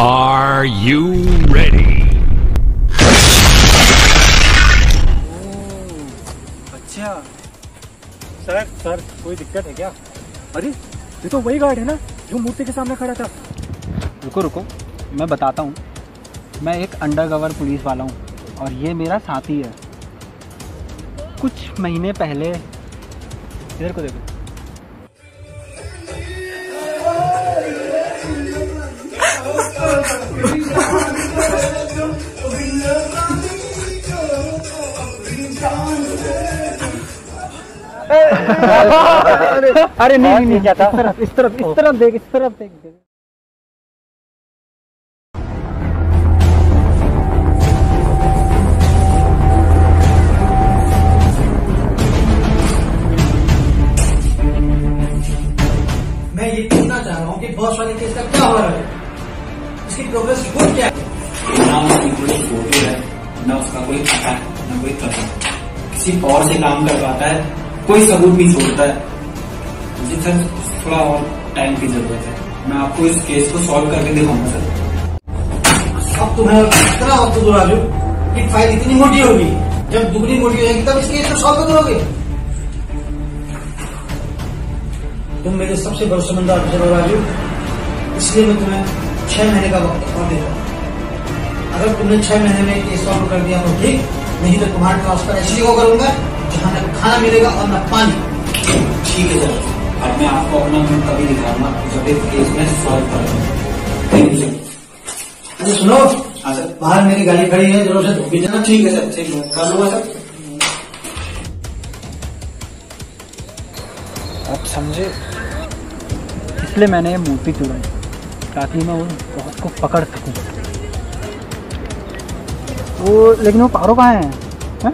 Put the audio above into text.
Are you ready? अच्छा। Sir sir, कोई दिक्कत है क्या? अरे, ये तो वही गार्ड है ना, जो मूर्ति के सामने खड़ा था। रुको रुको, मैं बताता हूँ। मैं एक अंडरकवर पुलिस वाला हूँ, और ये मेरा साथी है। कुछ महीने पहले, इधर को देखो। अरे नहीं नहीं नहीं क्या था इस तरफ़ इस तरफ़ देख इस तरफ़ देख। मैं ये पूछना चाह रहा हूँ कि बॉस वाले केस का इसकी प्रोग्रेस रिपोर्ट क्या है ना उसकी कोई फ़ोटो है न उसका कोई पता है न कोई पता किसी और से काम करवाता है कोई सबूत नहीं छोड़ता है। मुझे सर थोड़ा और टाइम की ज़रूरत है। मैं आपको इस केस को सॉल्व करके दिखाऊँगा सर। अब तुम्हें इतना वक्त दो राजू कि फ़ाइल इतनी मोटी होगी। जब दुगनी मोटी हो जाएगी तब इस केस को सॉल्व कर दोगे। तुम मेरे सबसे समझदार ऑफिसर हो राजू। इसलिए मैं तुम्हें छह महीने का वक्त और हूँ। अगर तुमने छह महीने में केस सॉल्व कर दिया तो ठीक नहीं तो तुम्हारा ट्रांसफ़र ऐसी को करूँगा जहाँ न खाना मिलेगा और न पानी। ठीक है सर अब मैं आपको अपना मुँह तभी दिखाऊँगा जब एक केस में सॉल्व कर दूँगा अरे सुनो हाँ सर बाहर मेरी गाड़ी खड़ी है ज़रूर से धोबी देना ठीक है सर ठीक है कर लूँगा सर आप समझे? इसलिए मैंने ये मूर्ति चुराई ताकि मैं उस बहुत को पकड़ सकूँ। वो लेकिन वो पारो कहाँ है, हैं?